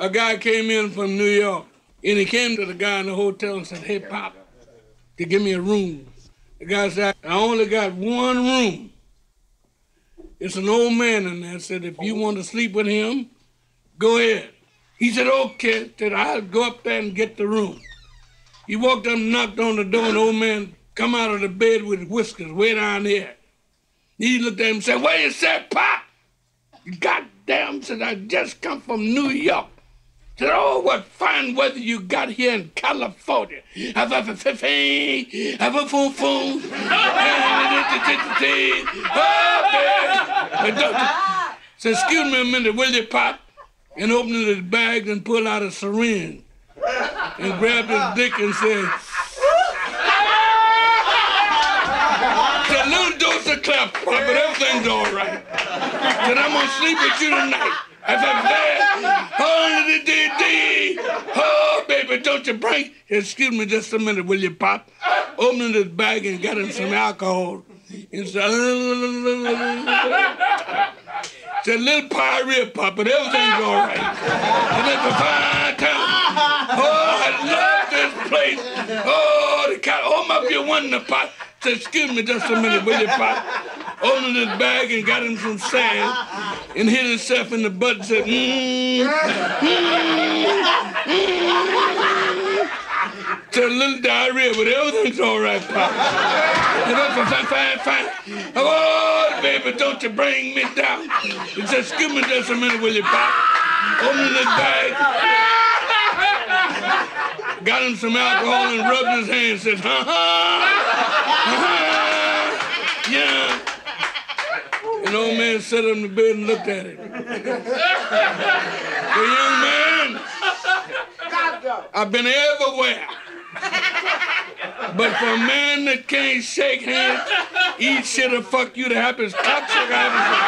a guy came in from New York, and he came to the guy in the hotel and said, "Hey, Pop, to give me a room." The guy said, "I only got one room." It's an old man in there. Said, "If you want to sleep with him, go ahead." He said, "Okay." Said, "I'll go up there and get the room." He walked up and knocked on the door, and the old man come out of the bed with whiskers way down there. He looked at him and said, Where you said, Pop? Goddamn, said I just come from New York. Oh, what fine weather you got here in California. Have a fifi, have a foom foom. Said, excuse me a minute, will you, Pop? And opened his bag and pulled out a syringe and grabbed his dick and said, little dose of clap, but everything's all right. Then I'm gonna sleep with you tonight. Bad, oh, dee, dee. oh, baby, don't you bring, excuse me just a minute, will you, Pop? Opening his bag and him some alcohol. And said, it's little pirates, Pop, but everything's all right. And it's a fine time. Oh, I love this place. Oh, the cat, hold up your the pot said, excuse me just a minute, will you, Pop? Opened his bag and got him some sand and hit himself in the butt and said, mmm, mmm, Said a little diarrhea, but everything's all right, Pop. And fine, fine, fine. Oh, baby, don't you bring me down. Said, excuse me just a minute, will you, Pop? Opened his bag got him some alcohol and rubbed his hands. Said, ha ha, ha yeah. An old man sat on the bed and looked at him. the young man, I've been everywhere. But for a man that can't shake hands, eat shit or fuck you, the happiest cocksucker I ever.